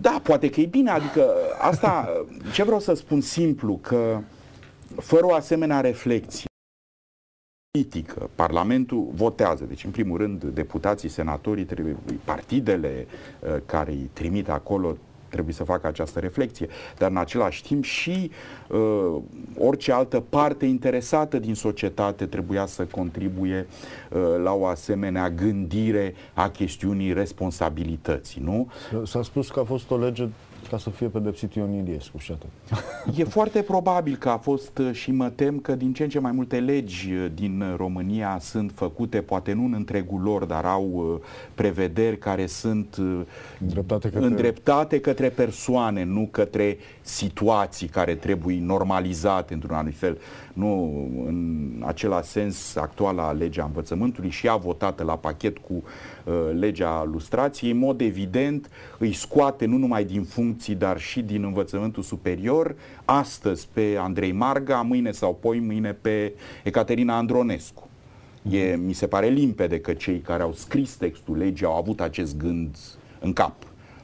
Da, poate că e bine, adică asta, ce vreau să spun simplu, că fără o asemenea reflexie, politică. Parlamentul votează, deci în primul rând deputații, senatorii, trebuie, partidele uh, care îi trimit acolo trebuie să facă această reflexie, dar în același timp și uh, orice altă parte interesată din societate trebuia să contribuie uh, la o asemenea gândire a chestiunii responsabilității, nu? S-a spus că a fost o lege ca să fie pedepsit Ion Iliescu și atât. E foarte probabil că a fost uh, și mă tem că din ce în ce mai multe legi uh, din România sunt făcute, poate nu în întregul lor, dar au uh, prevederi care sunt îndreptate către, îndreptate către persoane, nu către situații care trebuie normalizate într-un anumit fel. Nu, în acela sens, actuala legea învățământului și a votată la pachet cu uh, legea lustrației, în mod evident îi scoate nu numai din funcții, dar și din învățământul superior, astăzi pe Andrei Marga, mâine sau poi mâine pe Ecaterina Andronescu. E, mi se pare limpede că cei care au scris textul legii au avut acest gând în cap.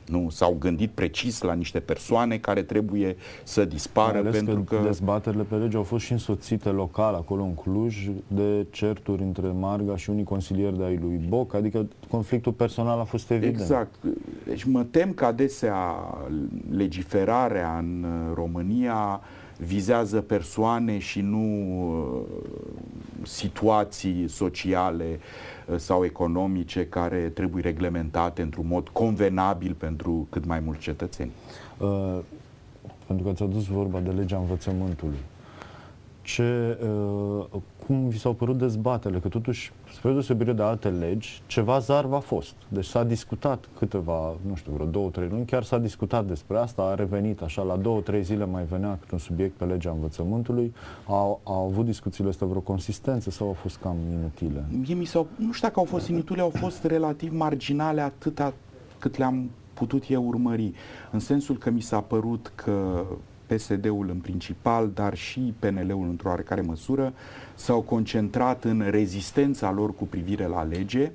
Nu s-au gândit precis la niște persoane care trebuie să dispară pentru că, că... dezbaterile pe lege au fost și însoțite local, acolo în Cluj, de certuri între Marga și unii consilieri de ai lui Boc, adică conflictul personal a fost evident. Exact. Deci mă tem că adesea legiferarea în România vizează persoane și nu uh, situații sociale uh, sau economice care trebuie reglementate într-un mod convenabil pentru cât mai mulți cetățeni. Uh, pentru că ați adus vorba de legea învățământului ce, uh, cum vi s-au părut dezbatele, că totuși, spre deosebire de alte legi, ceva zarv a fost. Deci s-a discutat câteva, nu știu, vreo două, trei luni, chiar s-a discutat despre asta, a revenit așa, la două, trei zile mai venea câte un subiect pe legea învățământului, au, au avut discuțiile astea vreo consistență sau au fost cam inutile? Mie mi s-au, nu știu dacă au fost inutile, au fost relativ marginale atâta cât le-am putut eu urmări, în sensul că mi s-a părut că PSD-ul în principal, dar și PNL-ul într-o oarecare măsură, s-au concentrat în rezistența lor cu privire la lege,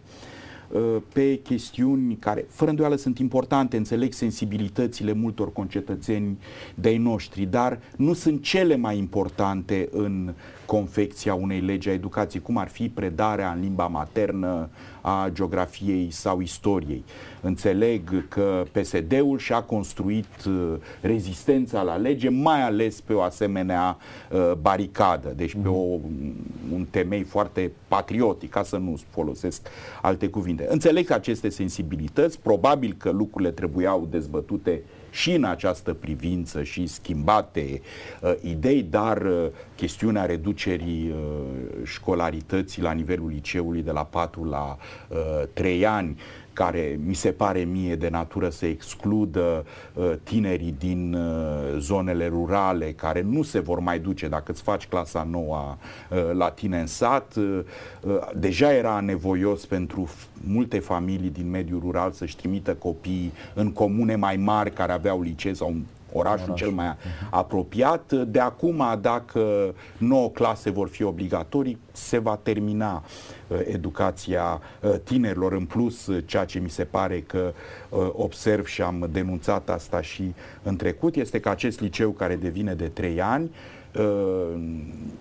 uh, pe chestiuni care, fără îndoială, sunt importante, înțeleg sensibilitățile multor concetățeni de-ai noștri, dar nu sunt cele mai importante în confecția unei legi a educației, cum ar fi predarea în limba maternă a geografiei sau istoriei. Înțeleg că PSD-ul și-a construit uh, rezistența la lege, mai ales pe o asemenea uh, baricadă, deci pe o, un temei foarte patriotic, ca să nu folosesc alte cuvinte. Înțeleg aceste sensibilități, probabil că lucrurile trebuiau dezbătute și în această privință și schimbate uh, idei, dar uh, chestiunea reducerii uh, școlarității la nivelul liceului de la 4 la uh, 3 ani, care mi se pare mie de natură să excludă uh, tinerii din uh, zonele rurale care nu se vor mai duce dacă îți faci clasa nouă uh, la tine în sat. Uh, uh, deja era nevoios pentru multe familii din mediul rural să-și trimită copiii în comune mai mari care aveau licee sau orașul Oraș. cel mai uh-huh. apropiat. De acum, dacă 9 clase vor fi obligatorii, se va termina uh, educația uh, tinerilor. În plus, uh, ceea ce mi se pare că uh, observ și am denunțat asta și în trecut, este că acest liceu care devine de 3 ani Uh,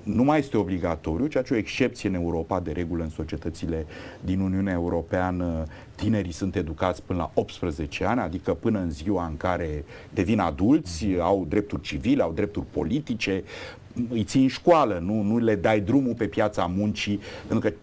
nu mai este obligatoriu, ceea ce o excepție în Europa, de regulă în societățile din Uniunea Europeană, tinerii sunt educați până la 18 ani, adică până în ziua în care devin adulți, au drepturi civile, au drepturi politice, îi ții în școală, nu, nu le dai drumul pe piața muncii, pentru că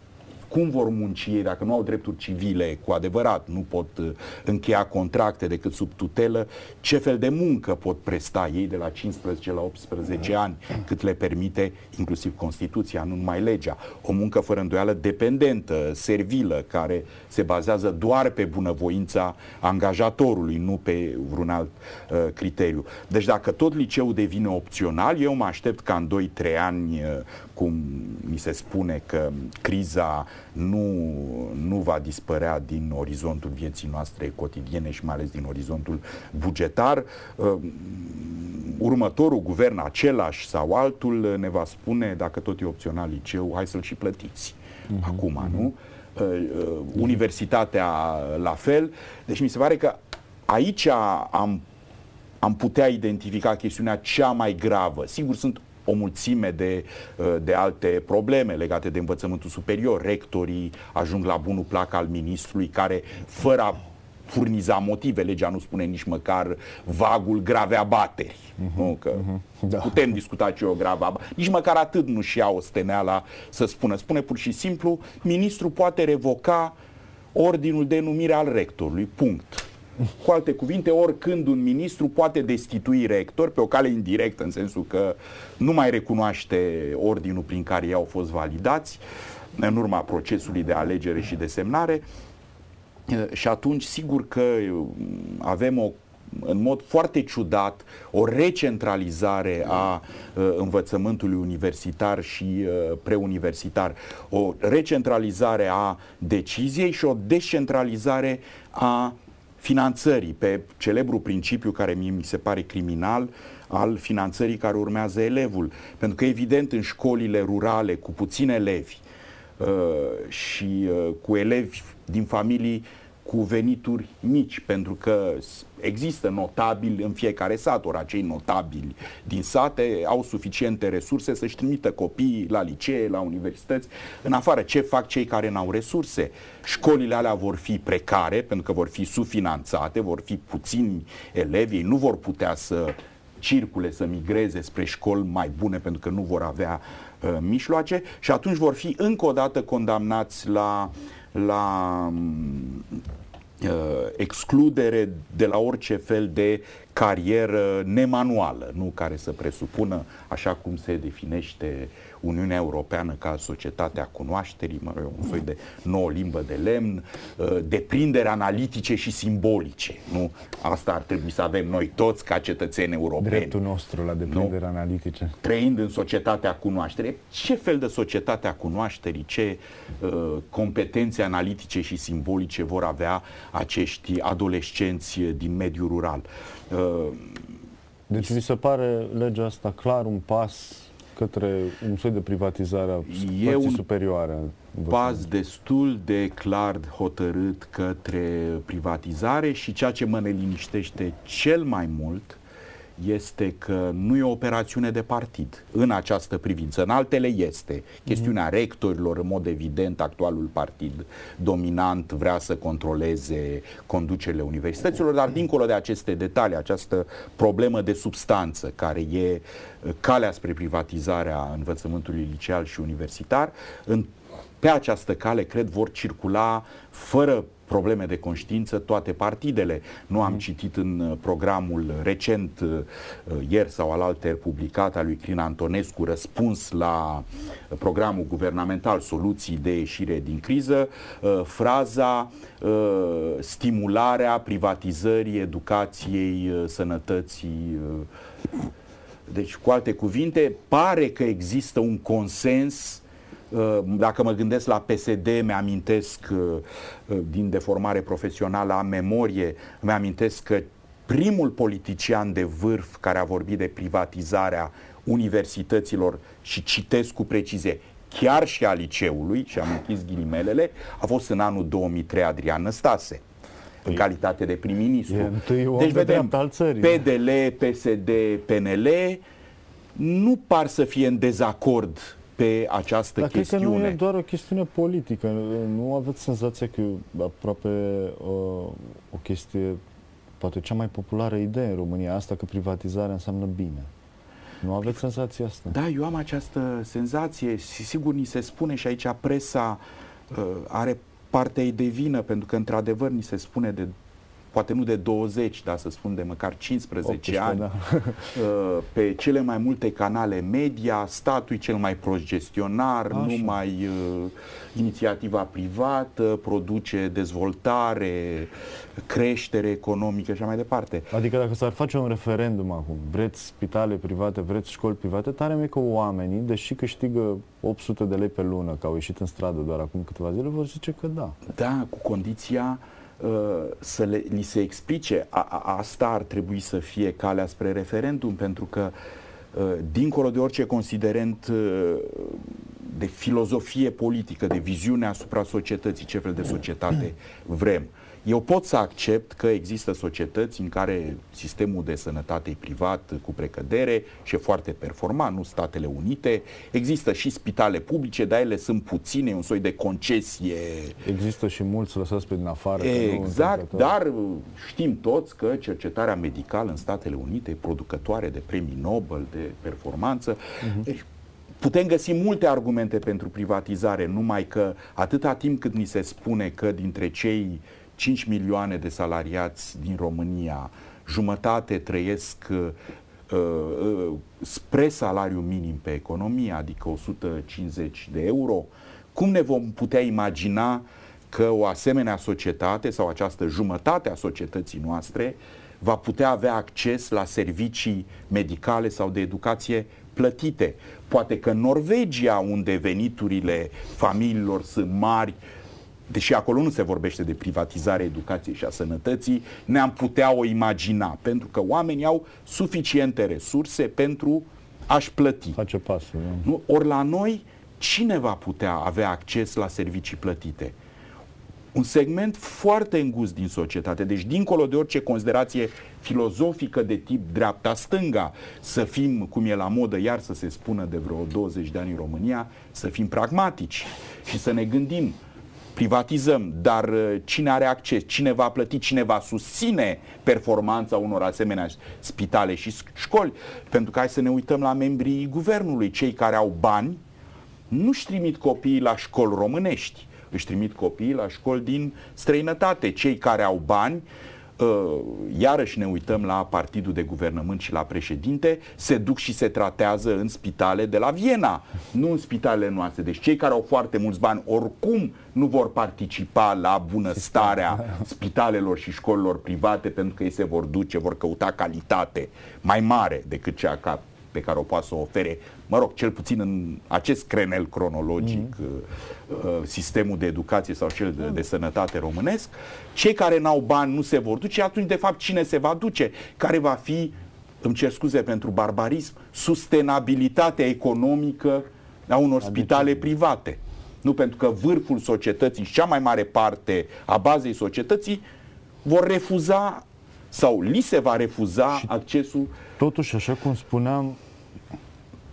cum vor munci ei dacă nu au drepturi civile cu adevărat, nu pot uh, încheia contracte decât sub tutelă, ce fel de muncă pot presta ei de la 15 la 18 ani, cât le permite inclusiv Constituția, nu numai legea. O muncă fără îndoială dependentă, servilă, care se bazează doar pe bunăvoința angajatorului, nu pe vreun alt uh, criteriu. Deci dacă tot liceul devine opțional, eu mă aștept ca în 2-3 ani uh, cum mi se spune că criza nu, nu va dispărea din orizontul vieții noastre cotidiene și mai ales din orizontul bugetar, uh, următorul guvern, același sau altul, ne va spune, dacă tot e opțional liceu, hai să-l și plătiți. Uh-huh, Acum, uh-huh. nu? Uh, uh, universitatea la fel. Deci mi se pare că aici am, am putea identifica chestiunea cea mai gravă. Sigur, sunt o mulțime de, uh, de alte probleme legate de învățământul superior. Rectorii ajung la bunul plac al ministrului care, fără a furniza motive, legea nu spune nici măcar vagul grave abateri. Uh-huh, nu? Că uh-huh, da. putem discuta ce e o gravă abateri. Nici măcar atât nu-și ia o steneala să spună. Spune pur și simplu, ministrul poate revoca ordinul de numire al rectorului. Punct. Cu alte cuvinte, oricând un ministru poate destitui rector pe o cale indirectă, în sensul că nu mai recunoaște ordinul prin care ei au fost validați în urma procesului de alegere și de semnare. Și atunci, sigur că avem o în mod foarte ciudat o recentralizare a uh, învățământului universitar și uh, preuniversitar, o recentralizare a deciziei și o descentralizare a finanțării, pe celebru principiu care mie mi se pare criminal, al finanțării care urmează elevul. Pentru că, evident, în școlile rurale cu puțini elevi uh, și uh, cu elevi din familii cu venituri mici, pentru că există notabili în fiecare sat, ori acei notabili din sate au suficiente resurse să-și trimită copiii la licee, la universități. În afară, ce fac cei care n-au resurse? Școlile alea vor fi precare, pentru că vor fi sufinanțate, vor fi puțini elevi, ei nu vor putea să circule, să migreze spre școli mai bune, pentru că nu vor avea uh, mijloace și atunci vor fi încă o dată condamnați la la uh, excludere de la orice fel de carieră nemanuală, nu care să presupună, așa cum se definește Uniunea Europeană ca societatea cunoașterii, mă rog, un soi de nouă limbă de lemn, uh, deprindere analitice și simbolice. Nu? Asta ar trebui să avem noi toți ca cetățeni europeni. Dreptul nostru la deprindere nu? analitice. Trăind în societatea cunoașterii. Ce fel de societate a cunoașterii, ce uh, competențe analitice și simbolice vor avea acești adolescenți din mediul rural? Uh, deci vi se pare legea asta clar un pas către un soi de privatizare a e un superioare. pas destul de clar hotărât către privatizare și ceea ce mă neliniștește cel mai mult este că nu e o operațiune de partid în această privință. În altele este. Chestiunea mm-hmm. rectorilor, în mod evident, actualul partid dominant vrea să controleze conducerile universităților, dar dincolo de aceste detalii, această problemă de substanță care e uh, calea spre privatizarea învățământului liceal și universitar, în pe această cale, cred, vor circula fără probleme de conștiință toate partidele. Nu am mm. citit în uh, programul recent, uh, ieri sau al alter publicat al lui Crin Antonescu, răspuns la uh, programul guvernamental Soluții de ieșire din criză, fraza stimularea privatizării educației, sănătății. Deci, cu alte cuvinte, pare că există un consens Uh, dacă mă gândesc la PSD, mi-amintesc uh, uh, din deformare profesională, am memorie, mi-amintesc că primul politician de vârf care a vorbit de privatizarea universităților și citesc cu precizie, chiar și a liceului, și am închis ghilimelele, a fost în anul 2003 Adrian Năstase în păi, calitate de prim-ministru. Deci vedem PDL, PSD, PNL nu par să fie în dezacord pe această Dar chestiune. Cred că nu e doar o chestiune politică. Nu aveți senzația că aproape uh, o chestie, poate cea mai populară idee în România, asta că privatizarea înseamnă bine. Nu aveți senzația asta? Da, eu am această senzație și sigur ni se spune și aici presa uh, are partea de vină, pentru că într-adevăr ni se spune de poate nu de 20, dar să spun de măcar 15 18, ani, da. Uh, pe cele mai multe canale media, statul cel mai prost gestionar, Așa. numai uh, inițiativa privată produce dezvoltare, creștere economică și așa mai departe. Adică dacă s-ar face un referendum acum, vreți spitale private, vreți școli private, tare mai că oamenii, deși câștigă 800 de lei pe lună, că au ieșit în stradă doar acum câteva zile, vor zice că da. Da, cu condiția Uh, să le, li se explice. A, a, asta ar trebui să fie calea spre referendum, pentru că uh, dincolo de orice considerent uh, de filozofie politică, de viziune asupra societății, ce fel de societate vrem. Eu pot să accept că există societăți în care sistemul de sănătate e privat cu precădere și e foarte performant, nu Statele Unite. Există și spitale publice, dar ele sunt puține, un soi de concesie. Există și mulți lăsați pe din afară. Exact, dar știm toți că cercetarea medicală în Statele Unite e producătoare de premii Nobel, de performanță. Uh-huh. Deci, Putem găsi multe argumente pentru privatizare, numai că atâta timp cât ni se spune că dintre cei 5 milioane de salariați din România, jumătate trăiesc uh, uh, spre salariu minim pe economie, adică 150 de euro, cum ne vom putea imagina că o asemenea societate sau această jumătate a societății noastre va putea avea acces la servicii medicale sau de educație plătite. Poate că Norvegia, unde veniturile familiilor sunt mari, deși acolo nu se vorbește de privatizare educației și a sănătății, ne-am putea o imagina, pentru că oamenii au suficiente resurse pentru a-și plăti. Face pasul. Nu? Ori la noi, cine va putea avea acces la servicii plătite? un segment foarte îngust din societate. Deci, dincolo de orice considerație filozofică de tip dreapta-stânga, să fim, cum e la modă, iar să se spună de vreo 20 de ani în România, să fim pragmatici și să ne gândim privatizăm, dar uh, cine are acces, cine va plăti, cine va susține performanța unor asemenea spitale și școli, pentru că hai să ne uităm la membrii guvernului, cei care au bani, nu-și trimit copiii la școli românești, își trimit copiii la școli din străinătate. Cei care au bani, uh, iarăși ne uităm la partidul de guvernământ și la președinte, se duc și se tratează în spitale de la Viena, nu în spitalele noastre. Deci cei care au foarte mulți bani oricum nu vor participa la bunăstarea spitalelor și școlilor private pentru că ei se vor duce, vor căuta calitate mai mare decât cea ca pe care o poate să o ofere, mă rog, cel puțin în acest crenel cronologic, mm-hmm. sistemul de educație sau cel de, de sănătate românesc, cei care n-au bani nu se vor duce, atunci, de fapt, cine se va duce? Care va fi, îmi cer scuze pentru barbarism, sustenabilitatea economică a unor spitale private. Nu pentru că vârful societății și cea mai mare parte a bazei societății vor refuza sau li se va refuza și accesul Totuși, așa cum spuneam,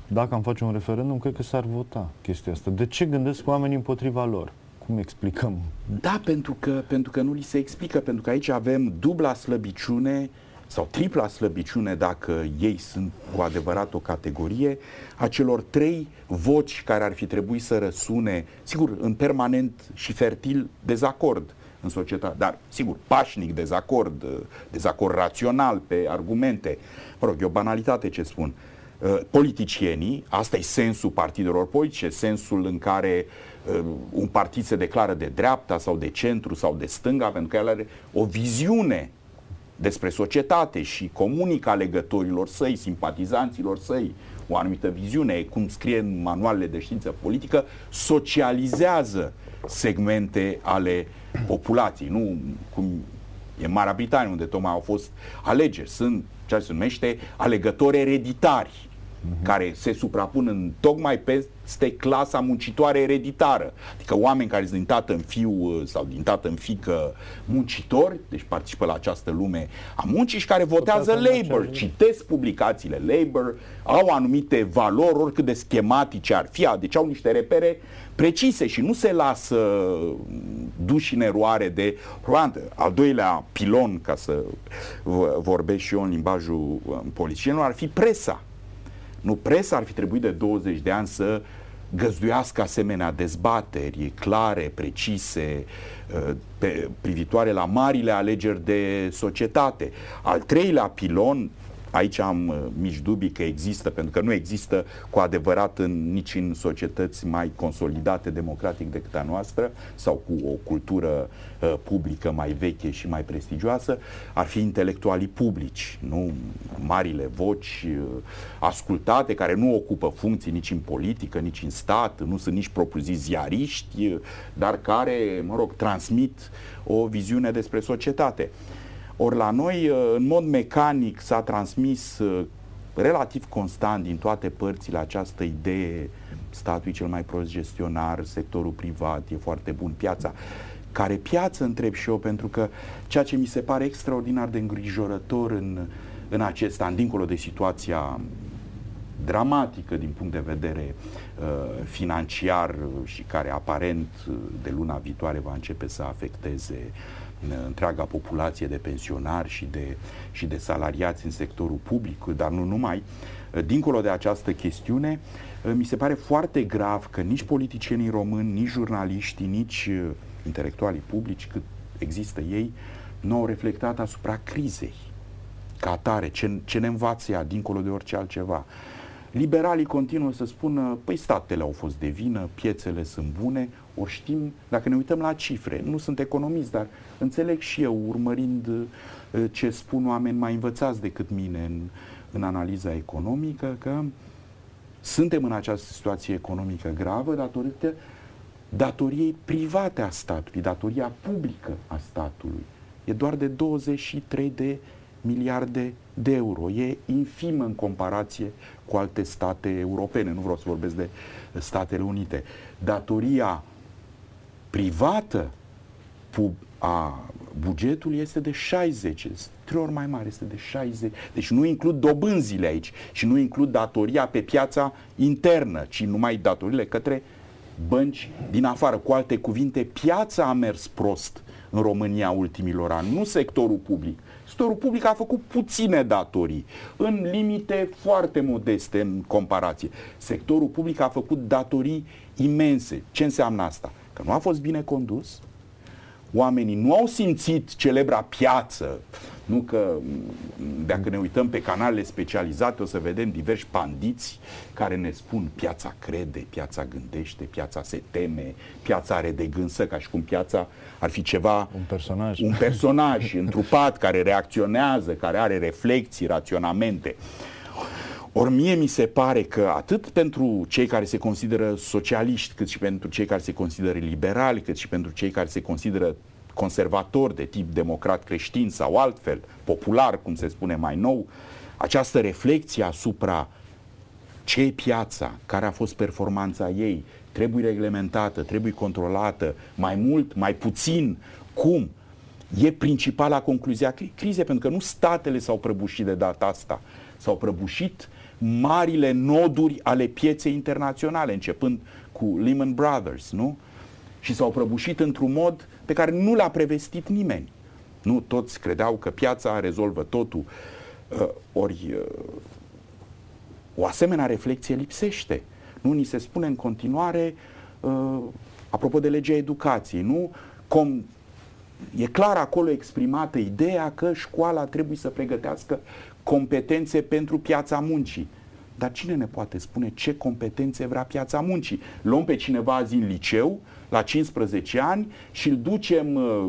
dacă am face un referendum, cred că s-ar vota chestia asta. De ce gândesc oamenii împotriva lor? Cum explicăm? Da, pentru că, pentru că nu li se explică, pentru că aici avem dubla slăbiciune sau tripla slăbiciune, dacă ei sunt cu adevărat o categorie, a celor trei voci care ar fi trebuit să răsune, sigur, în permanent și fertil dezacord în societate, dar sigur, pașnic dezacord, dezacord rațional pe argumente. Mă rog, e o banalitate ce spun. Uh, politicienii, asta e sensul partidelor politice, sensul în care uh, un partid se declară de dreapta sau de centru sau de stânga, pentru că el are o viziune despre societate și comunică alegătorilor săi, simpatizanților săi, o anumită viziune, cum scrie în manualele de știință politică, socializează segmente ale populației, nu cum e Marea Britanie, unde tocmai au fost alegeri. Sunt ceea ce se numește alegători ereditari, uh-huh. care se suprapun în tocmai peste clasa muncitoare ereditară. Adică oameni care sunt din tată în fiu uh, sau din tată în fică muncitori, deci participă la această lume a muncii și care votează Labour, citesc publicațiile Labour, au anumite valori, oricât de schematice ar fi, deci au niște repere precise și nu se lasă duși în eroare de al doilea pilon, ca să vorbesc și eu în limbajul polițienilor, ar fi presa. Nu, presa ar fi trebuit de 20 de ani să găzduiască asemenea dezbateri clare, precise, uh, pe, privitoare la marile alegeri de societate. Al treilea pilon Aici am uh, mici dubii că există, pentru că nu există cu adevărat în, nici în societăți mai consolidate democratic decât a noastră sau cu o cultură uh, publică mai veche și mai prestigioasă, ar fi intelectualii publici, nu marile voci uh, ascultate, care nu ocupă funcții nici în politică, nici în stat, nu sunt nici propriu-zis ziariști, uh, dar care, mă rog, transmit o viziune despre societate. Ori la noi, uh, în mod mecanic, s-a transmis uh, relativ constant din toate părțile această idee statul cel mai prost gestionar, sectorul privat e foarte bun, piața. care piață, întreb și eu, pentru că ceea ce mi se pare extraordinar de îngrijorător în, în acest an, dincolo de situația dramatică din punct de vedere uh, financiar și care aparent uh, de luna viitoare va începe să afecteze uh, întreaga populație de pensionari și de, și de salariați în sectorul public, dar nu numai. Uh, dincolo de această chestiune, uh, mi se pare foarte grav că nici politicienii români, nici jurnaliștii, nici uh, intelectualii publici, cât există ei, nu au reflectat asupra crizei ca atare, ce, ce ne învață ea, dincolo de orice altceva. Liberalii continuă să spună, păi statele au fost de vină, piețele sunt bune, ori știm, dacă ne uităm la cifre, nu sunt economist, dar înțeleg și eu, urmărind uh, ce spun oameni mai învățați decât mine în, în analiza economică, că suntem în această situație economică gravă datorită datoriei private a statului, datoria publică a statului. E doar de 23 de miliarde de euro. E infimă în comparație cu alte state europene, nu vreau să vorbesc de Statele Unite. Datoria privată a bugetului este de 60, trei ori mai mare, este de 60. Deci nu includ dobânzile aici și nu includ datoria pe piața internă, ci numai datorile către bănci din afară. Cu alte cuvinte, piața a mers prost în România ultimilor ani, nu sectorul public. Sectorul public a făcut puține datorii, în limite foarte modeste în comparație. Sectorul public a făcut datorii imense. Ce înseamnă asta? Că nu a fost bine condus, oamenii nu au simțit celebra piață, nu că dacă ne uităm pe canalele specializate o să vedem diversi pandiți care ne spun piața crede, piața gândește, piața se teme, piața are de gând să, ca și cum piața ar fi ceva... Un personaj. Un personaj întrupat care reacționează, care are reflexii, raționamente. Ori mie mi se pare că atât pentru cei care se consideră socialiști, cât și pentru cei care se consideră liberali, cât și pentru cei care se consideră conservator de tip democrat creștin sau altfel, popular, cum se spune mai nou, această reflexie asupra ce e piața, care a fost performanța ei, trebuie reglementată, trebuie controlată, mai mult, mai puțin, cum? E principala concluzia crizei, pentru că nu statele s-au prăbușit de data asta, s-au prăbușit marile noduri ale pieței internaționale, începând cu Lehman Brothers, nu? Și s-au prăbușit într-un mod pe care nu l-a prevestit nimeni. Nu toți credeau că piața rezolvă totul. Uh, ori uh, o asemenea reflexie lipsește. Nu ni se spune în continuare, uh, apropo de legea educației, nu? Com, e clar acolo exprimată ideea că școala trebuie să pregătească competențe pentru piața muncii. Dar cine ne poate spune ce competențe vrea piața muncii? Luăm pe cineva azi în liceu, la 15 ani, și îl ducem uh,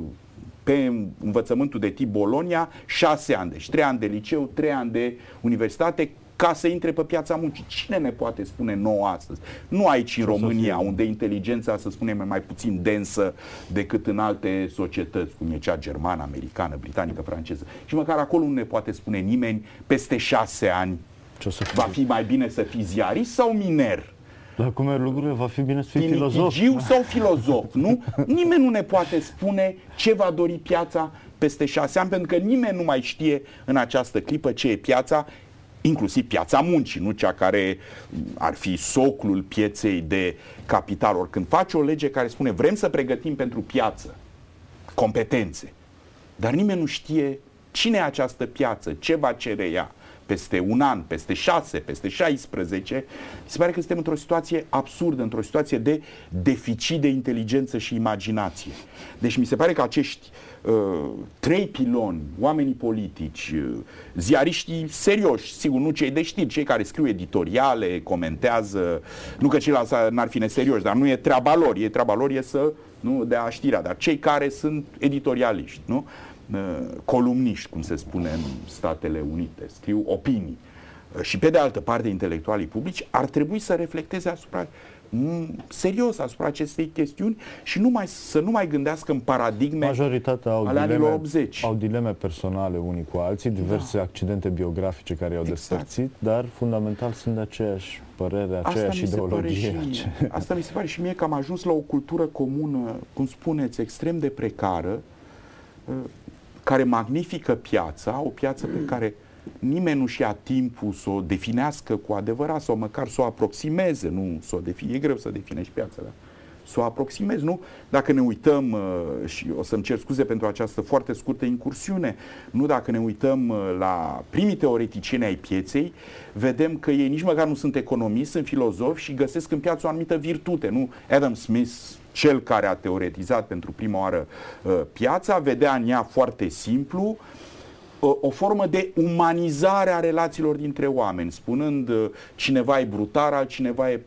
pe învățământul de tip Bolonia 6 ani, deci 3 ani de liceu, 3 ani de universitate, ca să intre pe piața muncii. Cine ne poate spune nouă astăzi? Nu aici în România, unde inteligența, să spunem, e mai puțin densă decât în alte societăți, cum e cea germană, americană, britanică, franceză. Și măcar acolo nu ne poate spune nimeni, peste șase ani, ce o să va fi mai bine să fii ziarist sau miner? Dar cum e lucrurile, va fi bine să fii filozof. sau filozof, nu? Nimeni nu ne poate spune ce va dori piața peste șase ani, pentru că nimeni nu mai știe în această clipă ce e piața, inclusiv piața muncii, nu cea care ar fi soclul pieței de capital. Ori când faci o lege care spune vrem să pregătim pentru piață competențe, dar nimeni nu știe cine e această piață, ce va cere ea, peste un an, peste șase, peste 16, se pare că suntem într-o situație absurdă, într-o situație de deficit de inteligență și imaginație. Deci mi se pare că acești uh, trei piloni, oamenii politici, uh, ziariștii serioși, sigur, nu cei de știri, cei care scriu editoriale, comentează, nu că ceilalți n-ar fi neserioși, dar nu e treaba lor, e treaba lor e să nu dea știrea, dar cei care sunt editorialiști, nu? Uh, columniști, cum se spune în Statele Unite, scriu opinii. Uh, și pe de altă parte, intelectualii publici ar trebui să reflecteze asupra serios asupra acestei chestiuni și nu mai, să nu mai gândească în paradigme Majoritatea au ale dileme, 80. au dileme personale unii cu alții, diverse da. accidente biografice care i-au exact. despărțit, dar fundamental sunt de aceeași părere, aceeași asta ideologie. Mi se pare și, asta mi se pare și mie că am ajuns la o cultură comună, cum spuneți, extrem de precară, uh, care magnifică piața, o piață pe care nimeni nu-și ia timpul să o definească cu adevărat sau măcar să o aproximeze, nu să o define, e greu să definești piața, da? să o aproximezi, nu? Dacă ne uităm, uh, și o să-mi cer scuze pentru această foarte scurtă incursiune, nu dacă ne uităm uh, la primii teoreticieni ai pieței, vedem că ei nici măcar nu sunt economiști, sunt filozofi și găsesc în piață o anumită virtute, nu? Adam Smith, cel care a teoretizat pentru prima oară uh, piața, vedea în ea foarte simplu o, o formă de umanizare a relațiilor dintre oameni, spunând cineva e brutar, altcineva e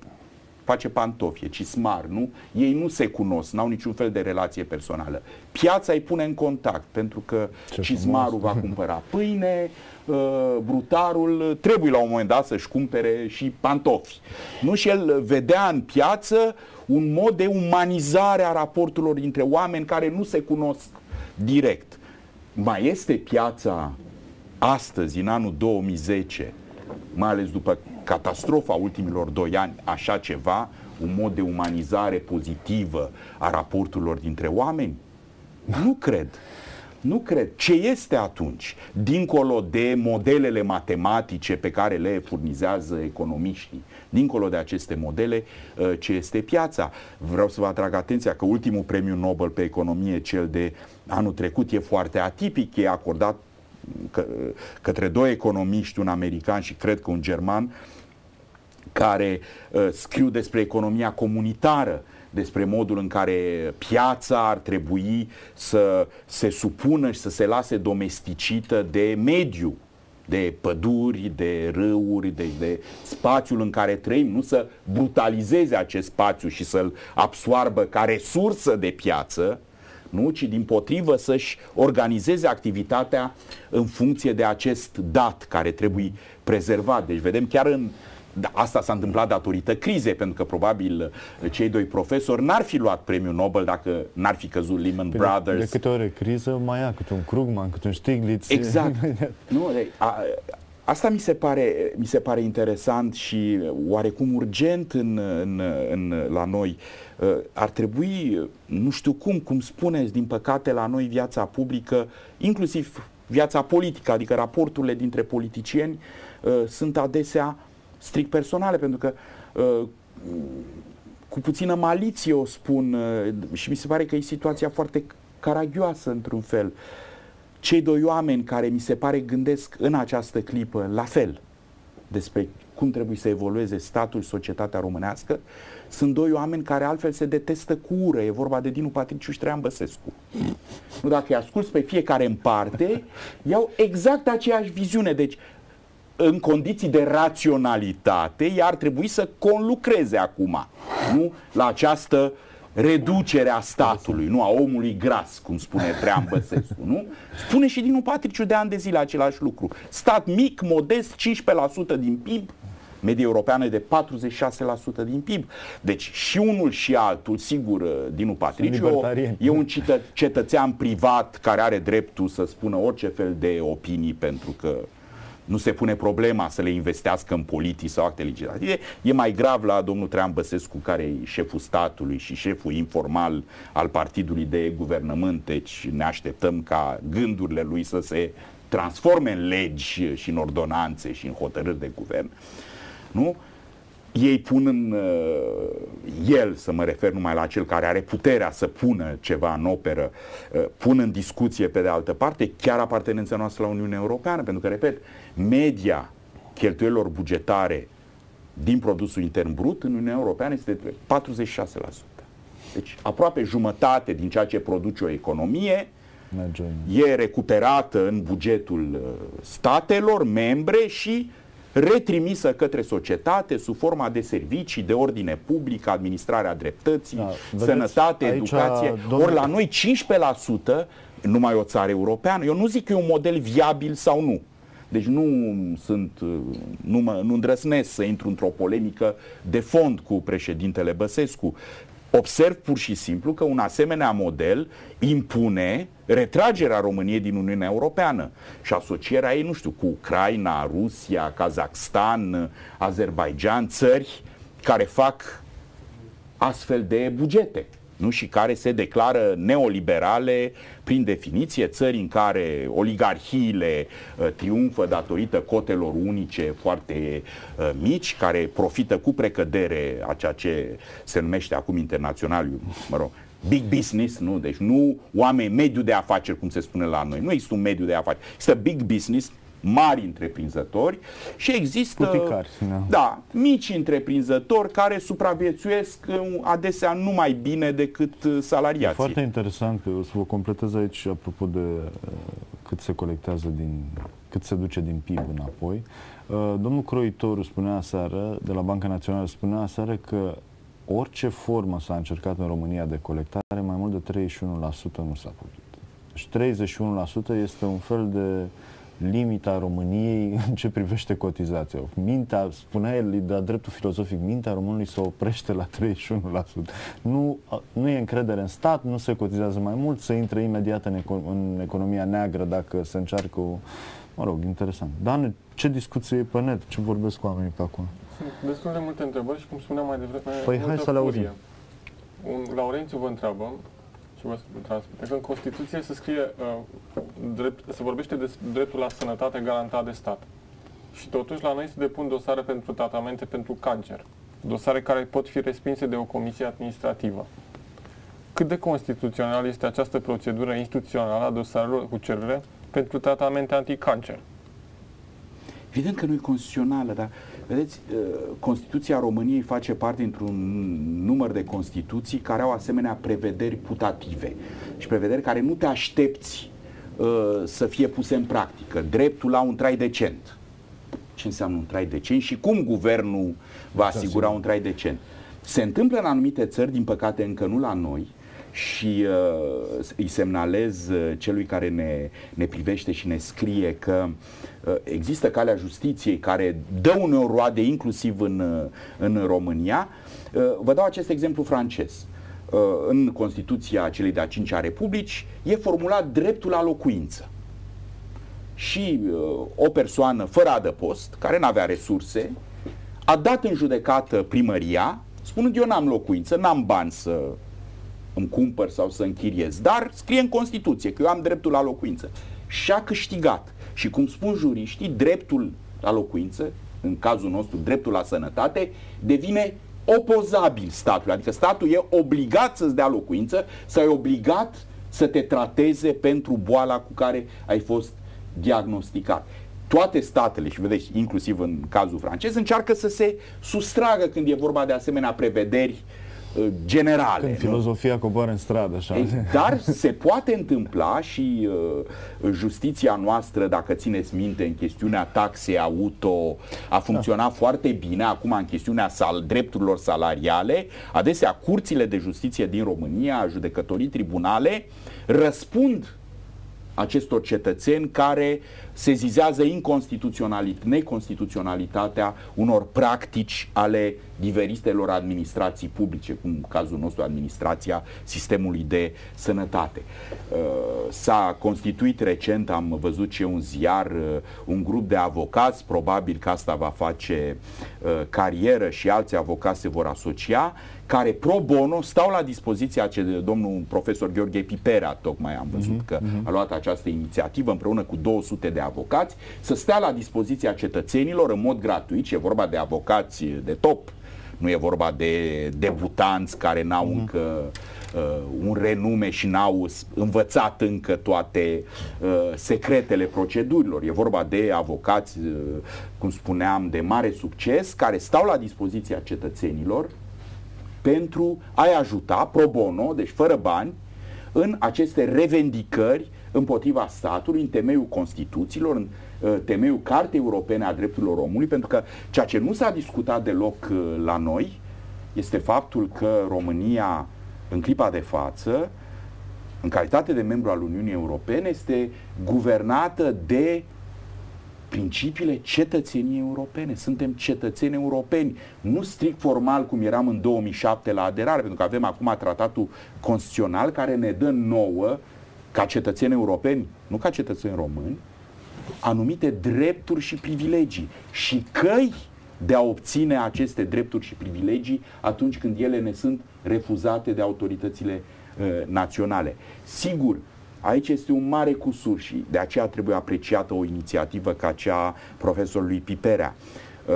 face pantofi, e cismar, nu? Ei nu se cunosc, n-au niciun fel de relație personală. Piața îi pune în contact, pentru că Ce cismarul frumos. va cumpăra pâine, uh, brutarul trebuie la un moment dat să-și cumpere și pantofi. Nu? Și el vedea în piață un mod de umanizare a raporturilor dintre oameni care nu se cunosc direct. Mai este piața astăzi, în anul 2010, mai ales după catastrofa ultimilor doi ani, așa ceva, un mod de umanizare pozitivă a raporturilor dintre oameni? Nu cred. Nu cred. Ce este atunci, dincolo de modelele matematice pe care le furnizează economiștii, dincolo de aceste modele, uh, ce este piața? Vreau să vă atrag atenția că ultimul premiu Nobel pe economie, cel de anul trecut, e foarte atipic, e acordat că, către doi economiști, un american și cred că un german, care uh, scriu despre economia comunitară, despre modul în care piața ar trebui să se supună și să se lase domesticită de mediu, de păduri, de râuri, de, de spațiul în care trăim, nu să brutalizeze acest spațiu și să-l absoarbă ca resursă de piață, nu? ci din potrivă să-și organizeze activitatea în funcție de acest dat care trebuie prezervat. Deci vedem chiar în da, asta s-a întâmplat datorită crizei, pentru că probabil uh, cei doi profesori n-ar fi luat premiul Nobel dacă n-ar fi căzut Lehman Pe Brothers. De, de câte ori criză mai ia câte un Krugman, câte un Stiglitz. Exact. nu, de, a, Asta mi se, pare, mi se pare interesant și oarecum urgent în, în, în, la noi. Uh, ar trebui, nu știu cum, cum spuneți, din păcate la noi viața publică, inclusiv viața politică, adică raporturile dintre politicieni, uh, sunt adesea strict personale, pentru că uh, cu puțină maliție o spun și mi se pare că e situația foarte caragioasă într-un fel cei doi oameni care mi se pare gândesc în această clipă la fel despre cum trebuie să evolueze statul, societatea românească, sunt doi oameni care altfel se detestă cu ură. E vorba de Dinu Patriciu și Traian Băsescu. Nu, dacă îi asculți pe fiecare în parte, iau exact aceeași viziune. Deci, în condiții de raționalitate, ea ar trebui să conlucreze acum, nu? La această uh, reducerea statului, nu a omului gras, cum spune Trean Băsescu, nu? Spune și din Patriciu de ani de zile același lucru. Stat mic, modest, 15% din PIB, medie europeană de 46% din PIB. Deci și unul și altul, sigur, Dinu Patriciu e un cetățean privat care are dreptul să spună orice fel de opinii pentru că nu se pune problema să le investească în politici sau acte legislative. E mai grav la domnul Traian Băsescu, care e șeful statului și șeful informal al partidului de guvernământ, deci ne așteptăm ca gândurile lui să se transforme în legi și în ordonanțe și în hotărâri de guvern. Nu? Ei pun în uh, el, să mă refer numai la cel care are puterea să pună ceva în operă, uh, pun în discuție pe de altă parte chiar apartenența noastră la Uniunea Europeană, pentru că, repet, media cheltuielor bugetare din produsul intern brut în Uniunea Europeană este de 46%. Deci aproape jumătate din ceea ce produce o economie Merge. e recuperată în bugetul uh, statelor membre și retrimisă către societate sub forma de servicii, de ordine publică, administrarea dreptății, da, vedeți, sănătate, educație. Domnule... Ori la noi 15%, numai o țară europeană, eu nu zic că e un model viabil sau nu, Deci nu sunt, nu, mă, nu îndrăznesc să intru într-o polemică de fond cu președintele Băsescu. Observ pur și simplu că un asemenea model impune retragerea României din Uniunea Europeană. Și asocierea ei, nu știu, cu Ucraina, Rusia, Kazakhstan, Azerbaijan, țări care fac astfel de bugete nu? și care se declară neoliberale prin definiție, țări în care oligarhiile uh, triumfă datorită cotelor unice foarte uh, mici, care profită cu precădere a ceea ce se numește acum internațional, mă rog, big business, nu? Deci nu oameni mediu de afaceri, cum se spune la noi. Nu există un mediu de afaceri. Există big business, mari întreprinzători și există Puticari, da. da, mici întreprinzători care supraviețuiesc uh, adesea nu mai bine decât uh, salariații. E foarte interesant că o să vă completez aici apropo de uh, cât se colectează din cât se duce din PIB înapoi. Uh, domnul Croitoru spunea aseară, de la Banca Națională, spunea aseară că orice formă s-a încercat în România de colectare, mai mult de 31% nu s-a putut. Deci 31% este un fel de limita României în ce privește cotizația. Mintea, spunea el, de dreptul filozofic, mintea românului se oprește la 31%. Nu, nu e încredere în stat, nu se cotizează mai mult, se intră imediat în, eco- în economia neagră dacă se încearcă o... Mă rog, interesant. Dan, ce discuție e pe net? Ce vorbesc cu oamenii pe acolo? Sunt destul de multe întrebări și, cum spuneam mai devreme, Păi hai să le auzim. Un, Laurențiu vă întreabă, și vă transmite, că în Constituție se scrie, uh, drept, se vorbește de dreptul la sănătate garantat de stat. Și totuși la noi se depun dosare pentru tratamente pentru cancer. Dosare care pot fi respinse de o comisie administrativă. Cât de constituțional este această procedură instituțională a dosarelor cu cerere pentru tratamente anticancer? Evident că nu e constituțională, dar vedeți, uh, Constituția României face parte dintr-un număr de Constituții care au asemenea prevederi putative și prevederi care nu te aștepți uh, să fie puse în practică. Dreptul la un trai decent. Ce înseamnă un trai decent și cum guvernul va asigura un trai decent? Se întâmplă în anumite țări, din păcate încă nu la noi, și uh, îi semnalez uh, celui care ne, ne privește și ne scrie că uh, există calea justiției care dă uneori roade inclusiv în, uh, în România. Uh, vă dau acest exemplu francez. Uh, în Constituția celei de-a cincea Republici e formulat dreptul la locuință. Și uh, o persoană fără adăpost, care nu avea resurse, a dat în judecată primăria, spunând eu n-am locuință, n-am bani să îmi cumpăr sau să închiriez, dar scrie în Constituție că eu am dreptul la locuință. Și a câștigat. Și cum spun juriștii, dreptul la locuință, în cazul nostru dreptul la sănătate, devine opozabil statului. Adică statul e obligat să-ți dea locuință sau e obligat să te trateze pentru boala cu care ai fost diagnosticat. Toate statele, și vedeți, inclusiv în cazul francez, încearcă să se sustragă când e vorba de asemenea prevederi uh, Uh, generale. Când filozofia coboară în stradă, așa. Ei, dar se poate întâmpla și uh, justiția noastră, dacă țineți minte, în chestiunea taxei auto, a funcționat da. foarte bine. Acum, în chestiunea sal, drepturilor salariale, adesea curțile de justiție din România, judecătorii tribunale, răspund acestor cetățeni care sezizează inconstituționalit- neconstituționalitatea unor practici ale diferitelor administrații publice, cum în cazul nostru administrația sistemului de sănătate. Uh, s-a constituit recent, am văzut ce un ziar, uh, un grup de avocați, probabil că asta va face uh, carieră și alți avocați se vor asocia, care pro bono stau la dispoziția ce domnul profesor Gheorghe Pipera, tocmai am văzut uh-huh, că uh-huh. a luat această inițiativă împreună cu 200 de avocați, să stea la dispoziția cetățenilor în mod gratuit, și e vorba de avocați de top, nu e vorba de debutanți care n-au uh-huh. încă uh, un renume și n-au învățat încă toate uh, secretele procedurilor. E vorba de avocați, uh, cum spuneam, de mare succes, care stau la dispoziția cetățenilor pentru a-i ajuta pro bono, deci fără bani, în aceste revendicări împotriva statului, în temeiul Constituțiilor, în uh, temeiul Cartei Europene a Drepturilor Omului, pentru că ceea ce nu s-a discutat deloc uh, la noi este faptul că România, în clipa de față, în calitate de membru al Uniunii Europene, este guvernată de principiile cetățeniei europene. Suntem cetățeni europeni, nu strict formal cum eram în 2007 la aderare, pentru că avem acum tratatul constituțional care ne dă nouă, ca cetățeni europeni, nu ca cetățeni români, anumite drepturi și privilegii și căi de a obține aceste drepturi și privilegii atunci când ele ne sunt refuzate de autoritățile uh, naționale. Sigur, Aici este un mare cusur și de aceea trebuie apreciată o inițiativă ca cea profesorului Piperea. Uh,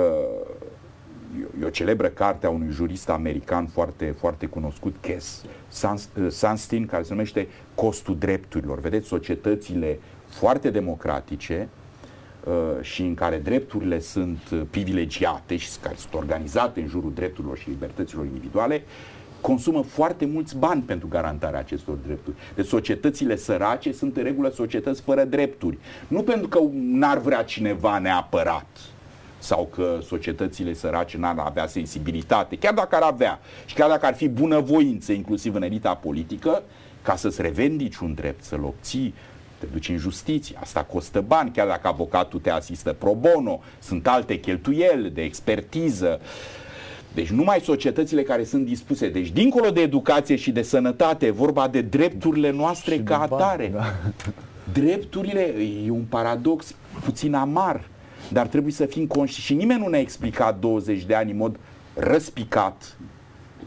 e o celebră carte a unui jurist american foarte, foarte cunoscut, Kes uh, Sunstein, care se numește Costul drepturilor. Vedeți, societățile foarte democratice uh, și în care drepturile sunt privilegiate și care sunt organizate în jurul drepturilor și libertăților individuale, consumă foarte mulți bani pentru garantarea acestor drepturi. Deci societățile sărace sunt în regulă societăți fără drepturi. Nu pentru că n-ar vrea cineva neapărat sau că societățile sărace n-ar avea sensibilitate, chiar dacă ar avea și chiar dacă ar fi bunăvoință, inclusiv în elita politică, ca să-ți revendici un drept, să-l obții, te duci în justiție, asta costă bani, chiar dacă avocatul te asistă pro bono, sunt alte cheltuieli de expertiză. Uh, deci numai societățile care sunt dispuse, deci dincolo de educație și de sănătate, vorba de drepturile noastre și ca atare. Bani, da. Drepturile, e un paradox puțin amar, dar trebuie să fim conștienți. Și nimeni nu ne-a explicat 20 de ani în mod răspicat,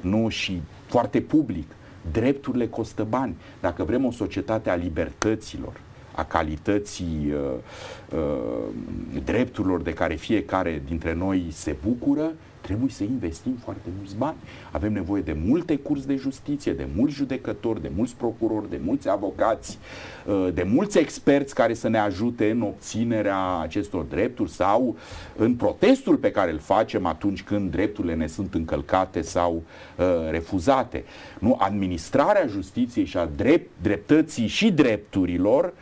nu și foarte public. Drepturile costă bani. Dacă vrem o societate a libertăților, a calității uh, uh, drepturilor de care fiecare dintre noi se bucură, trebuie să investim foarte mulți bani. Avem nevoie de multe curs de justiție, de mulți judecători, de mulți procurori, de mulți avocați, uh, de mulți experți care să ne ajute în obținerea acestor drepturi sau în protestul pe care îl facem atunci când drepturile ne sunt încălcate sau uh, refuzate. Nu, administrarea justiției și a drept, dreptății și drepturilor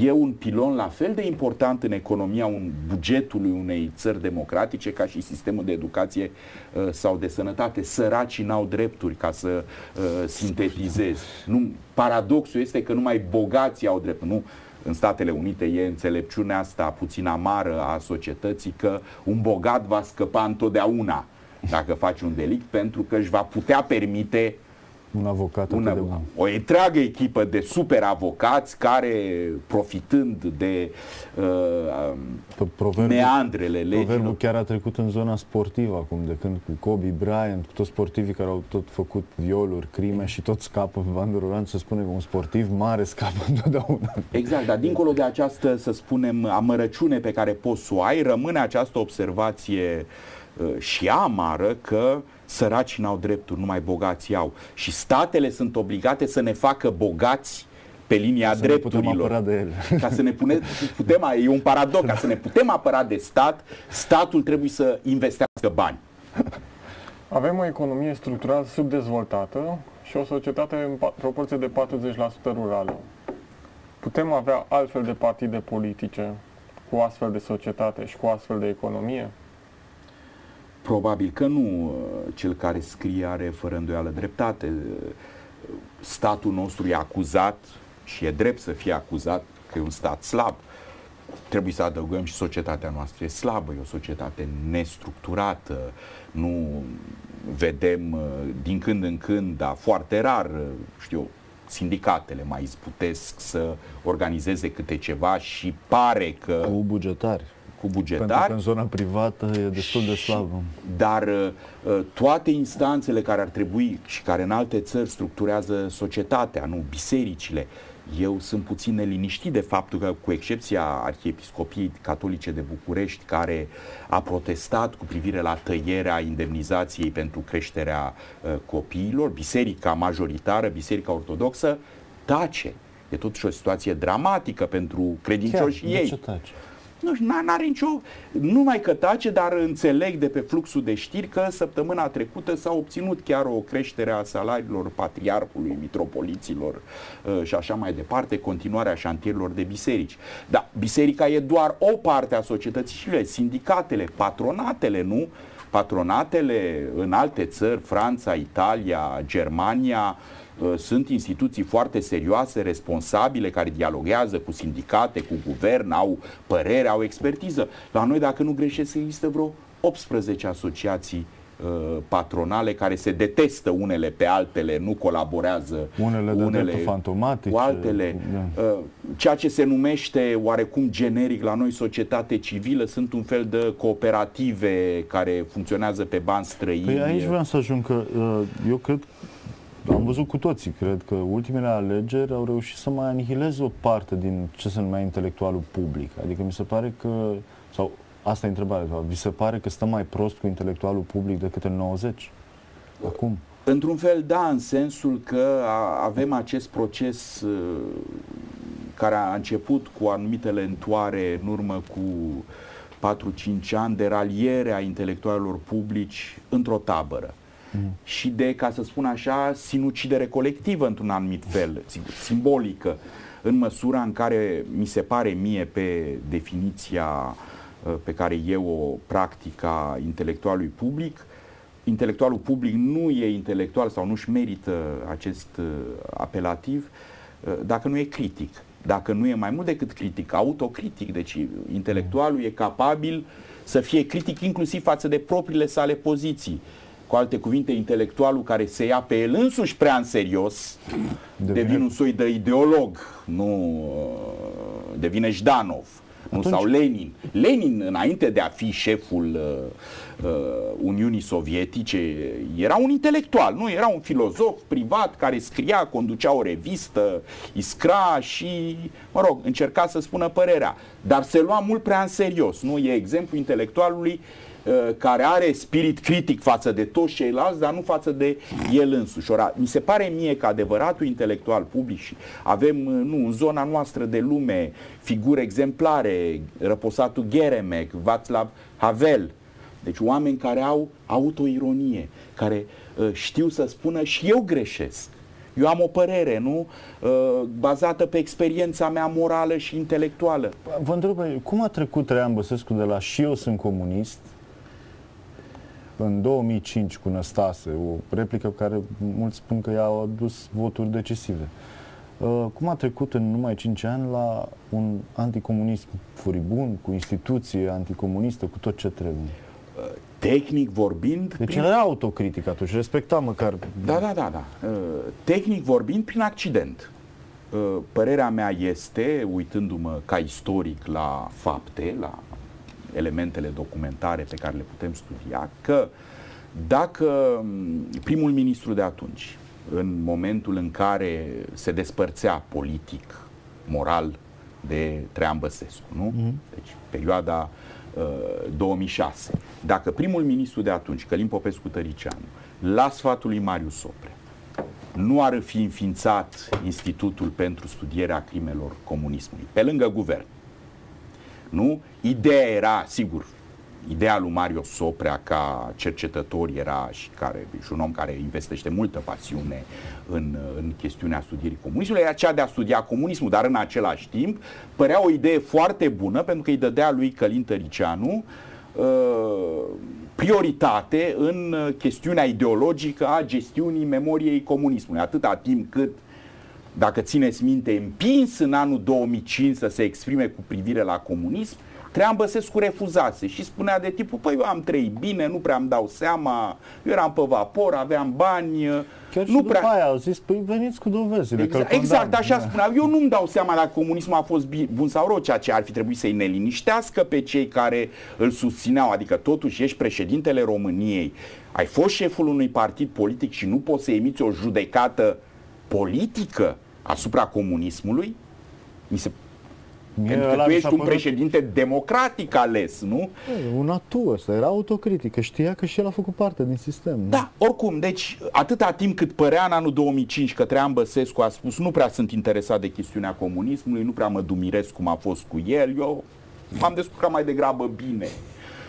e un pilon la fel de important în economia un, bugetului unei țări democratice ca și sistemul de educație uh, sau de sănătate. Săracii n-au drepturi ca să uh, sintetizez. Nu, paradoxul este că numai bogații au drepturi. Nu, în Statele Unite e înțelepciunea asta puțin amară a societății că un bogat va scăpa întotdeauna dacă face un delict pentru că își va putea permite un avocat un avocat. O întreagă echipă de super avocați care, profitând de uh, proverbul, meandrele legii. Proverbul chiar a trecut în zona sportivă acum, de când cu Kobe Bryant, cu toți sportivii care au tot făcut violuri, crime și tot scapă în Van der să spune că un sportiv mare scapă întotdeauna. Exact, dar dincolo de această, să spunem, amărăciune pe care poți să o ai, rămâne această observație uh, și amară că uh, săracii n-au drepturi, numai bogații au. Și statele sunt obligate să ne facă bogați pe linia să drepturilor. Ne de ele. Ca să ne pune, putem, e un paradox, ca să ne putem apăra de stat, statul trebuie să investească bani. Avem o economie structural subdezvoltată și o societate în proporție de 40% rurală. Putem avea altfel de partide politice cu astfel de societate și cu astfel de economie? Probabil că nu. Cel care scrie are fără îndoială dreptate. Statul nostru e acuzat și e drept să fie acuzat că e un stat slab. Trebuie să adăugăm și societatea noastră e slabă, e o societate nestructurată, nu vedem din când în când, dar foarte rar, știu, sindicatele mai izbutesc să organizeze câte ceva și pare că... Cu bugetari cu bugetar. Pentru că în zona privată e destul de slabă. Dar uh, uh, toate instanțele care ar trebui și care în alte țări structurează societatea, nu bisericile, eu sunt puțin neliniștit de faptul că, cu excepția Arhiepiscopiei Catolice de București, care a protestat cu privire la tăierea indemnizației pentru creșterea uh, copiilor, biserica majoritară, biserica ortodoxă, tace. E totuși o situație dramatică pentru credincioșii ei. De ce tace? Nu, n-are nicio, numai că tace, dar înțeleg de pe fluxul de știri că săptămâna trecută s-a obținut chiar o creștere a salariilor patriarhului, mitropoliților uh, și așa mai departe, continuarea șantierilor de biserici. Dar biserica e doar o parte a societății civile, sindicatele, patronatele, nu? Patronatele în alte țări, Franța, Italia, Germania, Uh, sunt instituții foarte serioase, responsabile, care dialoguează cu sindicate, cu guvern, au părere, au expertiză. La noi, dacă nu greșesc, există vreo 18 asociații uh, patronale care se detestă unele pe altele, nu colaborează unele, de unele fantomatice, cu altele. Da. Uh, ceea ce se numește oarecum generic la noi societate civilă sunt un fel de cooperative care funcționează pe bani străini. Păi aici vreau să ajung că eu cred am văzut cu toții, cred că ultimele alegeri au reușit să mai anihileze o parte din ce se numea intelectualul public. Adică mi se pare că, sau asta e întrebarea, vi se pare că stă mai prost cu intelectualul public decât în 90? Acum? Într-un fel, da, în sensul că avem acest proces uh, care a început cu anumite lentoare în urmă cu 4-5 ani de raliere a intelectualilor publici într-o tabără mm. și de, ca să spun așa, sinucidere colectivă într-un anumit fel, simbolică, în măsura în care mi se pare mie pe definiția uh, pe care eu o practic a intelectualului public, intelectualul public nu e intelectual sau nu-și merită acest uh, apelativ uh, dacă nu e critic. Dacă nu e mai mult decât critic, autocritic, deci intelectualul e capabil să fie critic inclusiv față de propriile sale poziții. Cu alte cuvinte, intelectualul care se ia pe el însuși prea în serios devine, devine un soi de ideolog, nu uh, devine Jdanov. Nu, sau Lenin. Lenin, înainte de a fi șeful uh, uh, Uniunii Sovietice, era un intelectual, nu? Era un filozof privat care scria, conducea o revistă, iskra și, mă rog, încerca să spună părerea. Dar se lua mult prea în serios, nu? E exemplu intelectualului uh, Uh, care are spirit critic față de toți ceilalți, dar nu față de el însuși. Ora, mi se pare mie că adevăratul intelectual public și avem uh, nu, în zona noastră de lume figuri exemplare, răposatul Geremek, Václav Havel, deci oameni care au autoironie, care uh, știu să spună și eu greșesc. Eu am o părere, nu? Uh, bazată pe experiența mea morală și intelectuală. Vă întreb, cum a trecut Traian Băsescu de la și eu sunt comunist în 2005 cu Năstase, o replică care mulți spun că i-a adus voturi decisive. Uh, cum a trecut în numai 5 ani la un anticomunism furibun, cu instituție anticomunistă, cu tot ce trebuie? Uh, tehnic vorbind... Deci prin... era autocritic atunci, respecta măcar... Da, da, da, da. Uh, tehnic vorbind, prin accident. Părerea mea este, uitându-mă ca istoric la fapte, la elementele documentare pe care le putem studia, că dacă primul ministru de atunci, în momentul în care se despărțea politic, moral, de Traian Băsescu, nu? Mm. Deci, perioada uh, 2006. Dacă primul ministru de atunci, Călim Popescu Tăricianu, la sfatul lui Marius Sopre, nu ar fi înființat Institutul pentru Studierea Crimelor Comunismului, pe lângă guvern, nu? Ideea era, sigur, ideea lui Mario Soprea ca cercetător era și, care, și un om care investește multă pasiune în, în chestiunea studierii comunismului, era cea de a studia comunismul, dar în același timp părea o idee foarte bună pentru că îi dădea lui Călin Tăricianu uh, prioritate în chestiunea ideologică a gestiunii memoriei comunismului, atâta timp cât dacă țineți minte, împins în anul 2005 să se exprime cu privire la comunism, Traian Băsescu refuzase și spunea de tipul, păi eu am trăit bine, nu prea îmi dau seama, eu eram pe vapor, aveam bani, Chiar nu prea... aia au zis, păi veniți cu dovezile. Exact, exact așa da. spunea. Eu nu-mi dau seama dacă comunismul a fost bun sau rău, ceea ce ar fi trebuit să-i neliniștească pe cei care îl susțineau. Adică totuși ești președintele României, ai fost șeful unui partid politic și nu poți să emiți o judecată politică asupra comunismului, mi se Mie Pentru că tu ești un președinte democratic ales, nu? E, un atu ăsta, era autocritică, știa că și el a făcut parte din sistem. Nu? Da, oricum, deci atâta timp cât părea în anul 2005 că Traian Băsescu a spus nu prea sunt interesat de chestiunea comunismului, nu prea mă dumiresc cum a fost cu el, eu m-am descurcat mai degrabă bine.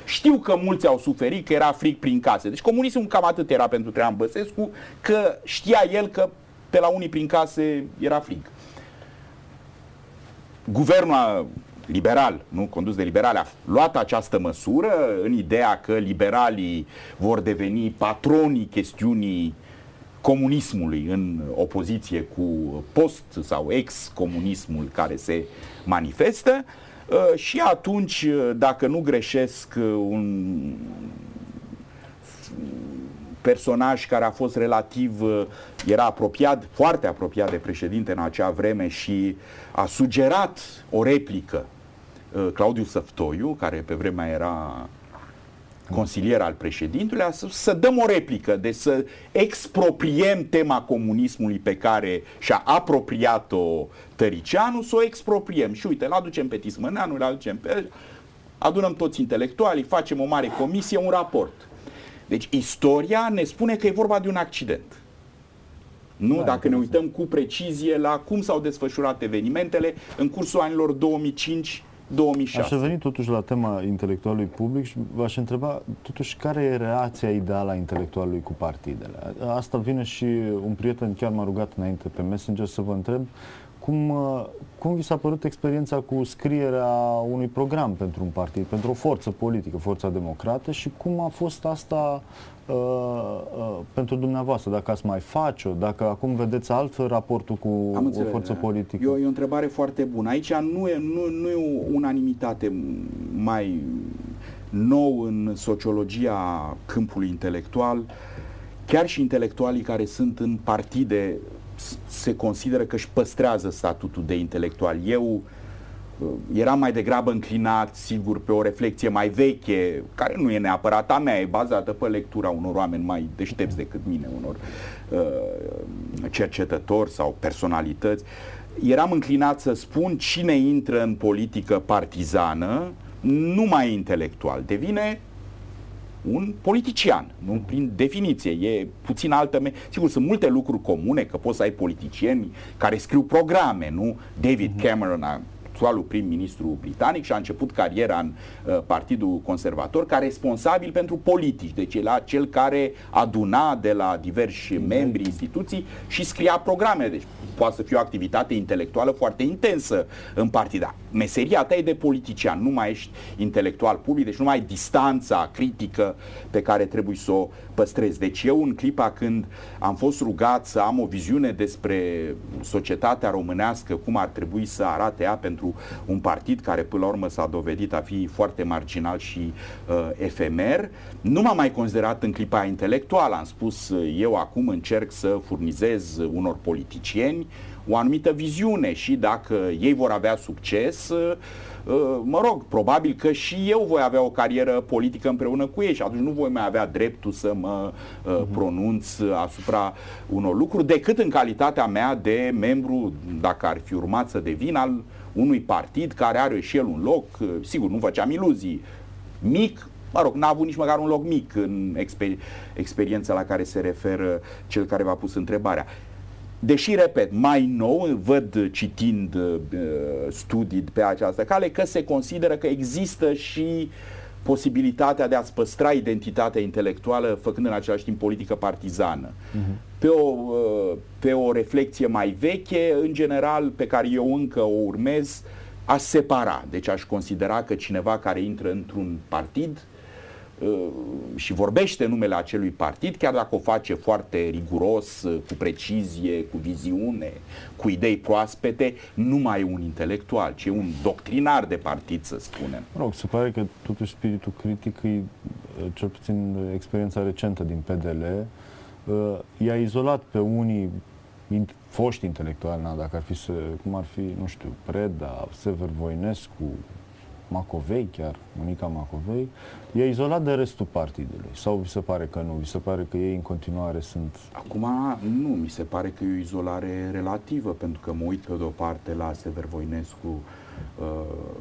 Știu că mulți au suferit, că era fric prin case. Deci comunismul cam atât era pentru Traian Băsescu, că știa el că pe la unii prin case era frig. Guvernul liberal, nu condus de liberali, a luat această măsură în ideea că liberalii vor deveni patronii chestiunii comunismului în opoziție cu post sau ex-comunismul care se manifestă și atunci, dacă nu greșesc, un personaj care a fost relativ, uh, era apropiat, foarte apropiat de președinte în acea vreme și a sugerat o replică uh, Claudiu Săftoiu, care pe vremea era consilier al președintelui, a spus să dăm o replică, de să expropriem tema comunismului pe care și-a apropiat-o Tăricianu, să o expropriem. Și uite, îl aducem pe Tismăneanu, îl aducem pe... Adunăm toți intelectualii, facem o mare comisie, un raport. Deci istoria ne spune că e vorba de un accident. Nu, da, dacă ne uităm cu precizie la cum s-au desfășurat evenimentele în cursul anilor 2005 2006. Aș reveni totuși la tema intelectualului public și v-aș întreba totuși care e reacția ideală a intelectualului cu partidele. Asta vine și un prieten chiar m-a rugat înainte pe Messenger să vă întreb cum, uh, cum vi s-a părut experiența cu scrierea unui program pentru un partid, pentru o forță politică, Forța Democrată și cum a fost asta uh, uh, pentru dumneavoastră, dacă ați mai face-o, dacă acum vedeți altfel raportul cu Am o forță politică? E o, e o întrebare foarte bună. Aici nu e, nu, nu e o unanimitate mai nou în sociologia câmpului intelectual. Chiar și intelectualii care sunt în partide se consideră că își păstrează statutul de intelectual. Eu uh, eram mai degrabă înclinat, sigur, pe o reflexie mai veche, care nu e neapărat a mea, e bazată pe lectura unor oameni mai deștepți decât mine, unor uh, cercetători sau personalități. Eram înclinat să spun cine intră în politică partizană, nu mai intelectual, devine un politician, nu prin definiție, e puțin altă... Me- Sigur, sunt multe lucruri comune, că poți să ai politicieni care scriu programe, nu? David mhm. Cameron a actualul prim-ministru britanic și a început cariera în uh, Partidul Conservator ca responsabil pentru politici. Deci era cel care aduna de la diversi membri instituții și scria programe. Deci poate să fie o activitate intelectuală foarte intensă în partida. Meseria ta e de politician, nu mai ești intelectual public, deci nu mai ai distanța critică pe care trebuie să o păstrezi. Deci eu în clipa când am fost rugat să am o viziune despre societatea românească, cum ar trebui să arate ea pentru un partid care până la urmă s-a dovedit a fi foarte marginal și uh, efemer, nu m-am mai considerat în clipa intelectuală. Am spus eu acum încerc să furnizez unor politicieni o anumită viziune și dacă ei vor avea succes, uh, mă rog, probabil că și eu voi avea o carieră politică împreună cu ei și atunci nu voi mai avea dreptul să mă uh, mhm. pronunț asupra unor lucruri decât în calitatea mea de membru, dacă ar fi urmat să devin al unui partid care are și el un loc, uh, sigur, nu făceam iluzii, mic, mă rog, n-a avut nici măcar un loc mic în exper- experiența la care se referă cel care v-a pus întrebarea. Deși, repet, mai nou, văd citind uh, studii pe această cale, că se consideră că există și posibilitatea de a-ți păstra identitatea intelectuală făcând în același timp politică partizană. Uh-huh. Pe, o, uh, pe o reflexie mai veche, în general, pe care eu încă o urmez, aș separa. Deci aș considera că cineva care intră într-un partid Uh, și vorbește numele acelui partid, chiar dacă o face foarte riguros, uh, cu precizie, cu viziune, cu idei proaspete, nu mai e un intelectual, ci e un doctrinar de partid, să spunem. Rog, se pare că totuși spiritul critic, e, uh, cel puțin experiența recentă din PDL, i-a izolat pe unii foști intelectuali, na, dacă ar fi să, cum ar fi, nu știu, Preda, Sever Voinescu, Macovei chiar, Monica Macovei, e izolat de restul partidului. Sau vi se pare că nu? Vi se pare că ei în continuare sunt... Acum nu, mi se pare că e o izolare relativă, pentru că mă uit pe de o parte la Sever Voinescu, uh,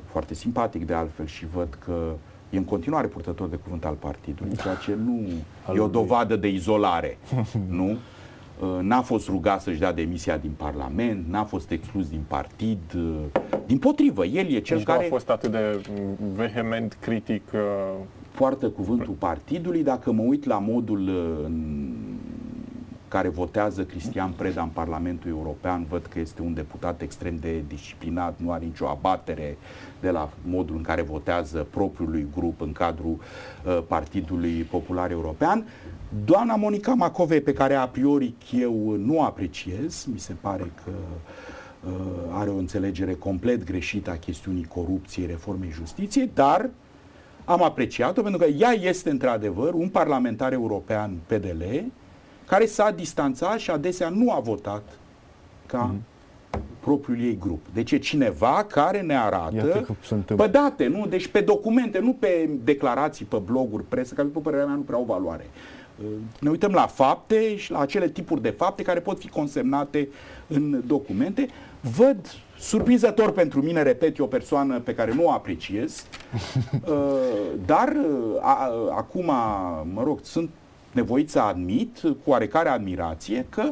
foarte simpatic de altfel, și văd că e în continuare purtător de cuvânt al partidului, ceea ce nu e o dovadă de izolare, nu? Uh, n-a fost rugat să-și dea demisia din Parlament, n-a fost exclus din partid, uh, din potrivă, el e cel deci care... a fost atât de vehement critic... Uh, poartă cuvântul partidului, dacă mă uit la modul în care votează Cristian Preda în Parlamentul European, văd că este un deputat extrem de disciplinat, nu are nicio abatere de la modul în care votează propriului grup în cadrul uh, Partidului Popular European. Doamna Monica Macovei, pe care a priori eu nu apreciez, mi se pare că uh, are o înțelegere complet greșită a chestiunii corupției, reformei justiției, dar am apreciat-o pentru că ea este într-adevăr un parlamentar european PDL care s-a distanțat și adesea nu a votat ca mm propriul ei grup. Deci e cineva care ne arată pe date, nu? Deci pe documente, nu pe declarații, pe bloguri, presă, care după părerea mea nu prea au valoare. Uh, ne uităm la fapte și la acele tipuri de fapte care pot fi consemnate în documente. Văd, surprinzător pentru mine, repet, e o persoană pe care nu o apreciez, uh, dar uh, a, acum, mă rog, sunt nevoit să admit cu oarecare admirație că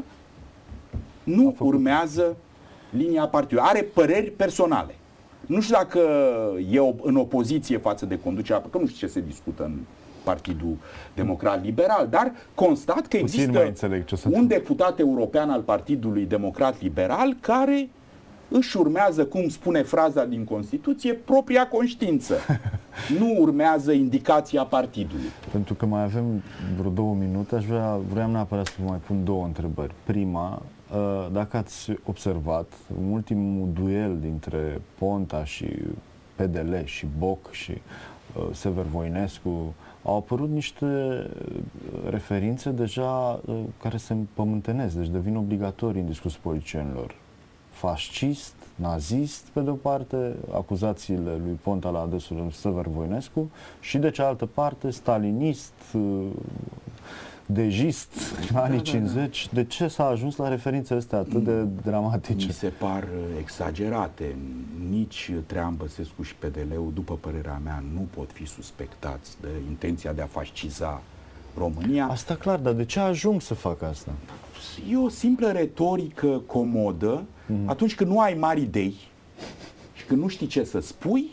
nu urmează linia partidului. Are păreri personale. Nu știu dacă e în opoziție față de conducerea, că nu știu ce se discută în Partidul Democrat Liberal, dar constat că există un deputat european al Partidului Democrat Liberal care își urmează, cum spune fraza din Constituție, propria conștiință. nu urmează indicația partidului. Pentru că mai avem vreo două minute, aș vrea, vreau neapărat să vă mai pun două întrebări. Prima, ă, dacă ați observat, în ultimul duel dintre Ponta și PDL și Boc și ă, Sever Voinescu, au apărut niște referințe deja ă, care se împământenesc, deci devin obligatorii în discursul politicienilor fascist, nazist, pe de o parte, acuzațiile lui Ponta la adresul lui Sever Voinescu și de cealaltă parte, stalinist, dejist, în anii da, 50. Da, da. De ce s-a ajuns la referințe astea atât de dramatice? Mi se par exagerate. Nici Trean Băsescu și PDL-ul, după părerea mea, nu pot fi suspectați de intenția de a fasciza România. Asta clar, dar de ce ajung să facă asta? E o simplă retorică comodă mm. atunci când nu ai mari idei și când nu știi ce să spui,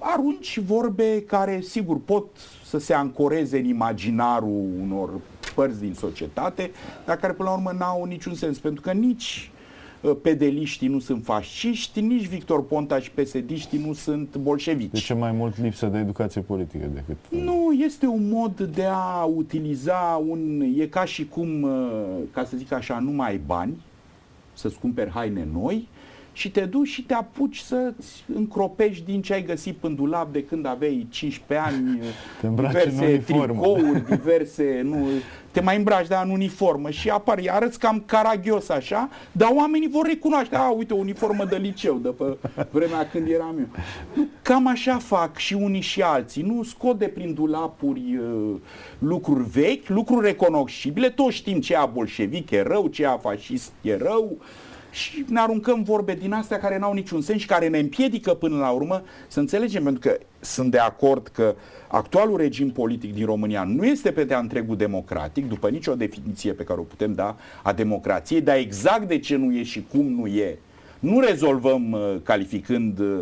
arunci vorbe care, sigur, pot să se ancoreze în imaginarul unor părți din societate, dar care, până la urmă, n-au niciun sens, pentru că nici uh, pedeliștii nu sunt fasciști, nici Victor Ponta și pesediștii nu sunt bolșevici. De ce mai mult lipsă de educație politică decât... Uh, nu, este un mod de a utiliza un... E ca și cum, uh, ca să zic așa, nu mai ai bani, să-ți cumperi haine noi și te duci și te apuci să-ți încropești din ce ai găsit în dulap de când aveai 15 ani, te diverse tricouri, diverse, nu, te mai îmbraci de în uniformă și apar, arăți cam caragios așa, dar oamenii vor recunoaște, a, uite, o uniformă de liceu de pe vremea când eram eu. Cam așa fac și unii și alții, nu scot de prin dulapuri uh, lucruri vechi, lucruri recunoscibile, toți știm ce a bolșevic e rău, ce a fascist e rău, și ne aruncăm vorbe din astea care n-au niciun sens și care ne împiedică până la urmă să înțelegem, pentru că sunt de acord că actualul regim politic din România nu este pe de-a întregul democratic, după nicio definiție pe care o putem da a democrației, dar exact de ce nu e și cum nu e, nu rezolvăm uh, calificând uh,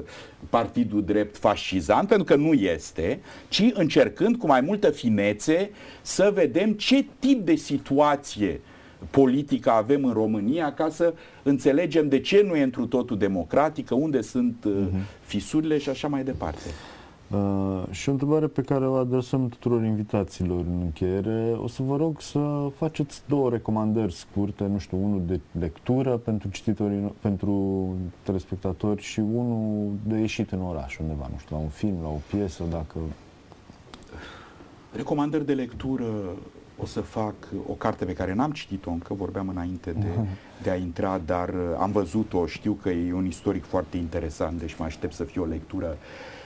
partidul drept fascizant, pentru că nu este, ci încercând cu mai multă finețe să vedem ce tip de situație politică avem în România ca să înțelegem de ce nu e întru totul democratică, unde sunt uh-huh. fisurile și așa mai departe. Uh, și o întrebare pe care o adresăm tuturor invitațiilor în încheiere. O să vă rog să faceți două recomandări scurte, nu știu, unul de lectură pentru cititorii, pentru telespectatori și unul de ieșit în oraș undeva, nu știu, la un film, la o piesă, dacă... Recomandări de lectură o să fac o carte pe care n-am citit-o încă, vorbeam înainte de, de a intra, dar uh, am văzut-o, știu că e un istoric foarte interesant, deci mă aștept să fie o lectură uh,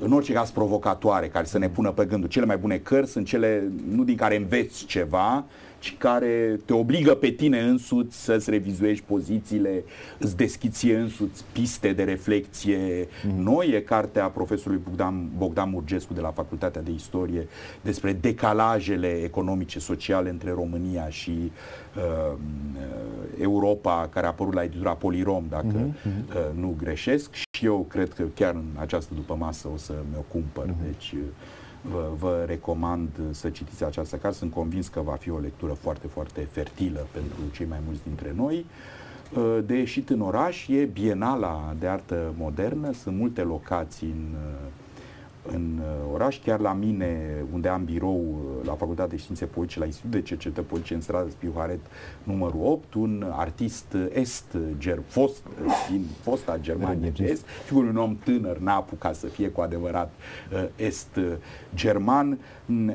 în orice caz provocatoare, care să ne pună pe gândul. Cele mai bune cărți sunt cele, nu din care înveți ceva, ci care te obligă pe tine însuți să-ți revizuiești pozițiile, îți deschizi ție însuți piste de reflexie mm. noi. E cartea profesorului Bogdan, Bogdan Murgescu de la Facultatea de Istorie despre decalajele economice, sociale între România și uh, Europa, care a apărut la editura Polirom, dacă mm-hmm. uh, nu greșesc. Și eu cred că chiar în această după masă o să mi-o cumpăr. Mm-hmm. Deci, uh, vă, vă recomand să citiți această carte. Sunt convins că va fi o lectură foarte, foarte fertilă pentru cei mai mulți dintre noi. Uh, de ieșit în oraș e Bienala de Artă Modernă, sunt multe locații în, uh, în uh, oraș, chiar la mine, unde am birou uh, la Facultatea de Științe Politice, la Institutul de Cercetări Politice în strada Spiu Haret numărul 8, un artist est, ger, fost, din fosta Germania de Est, sigur un om tânăr, n-a apucat să fie cu adevărat est german,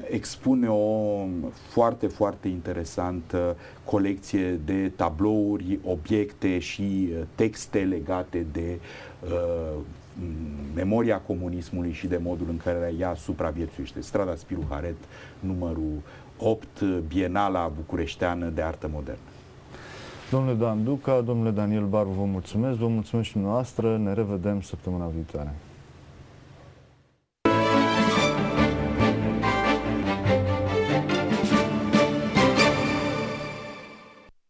expune o foarte, foarte interesantă colecție de tablouri, obiecte și texte legate de uh, memoria comunismului și de modul în care ea supraviețuiește. Strada Spiru Haret, numărul 8, Bienala Bucureșteană de Artă Modernă. Domnule Dan Duca, domnule Daniel Baru, vă mulțumesc, vă mulțumesc și noastră, ne revedem săptămâna viitoare.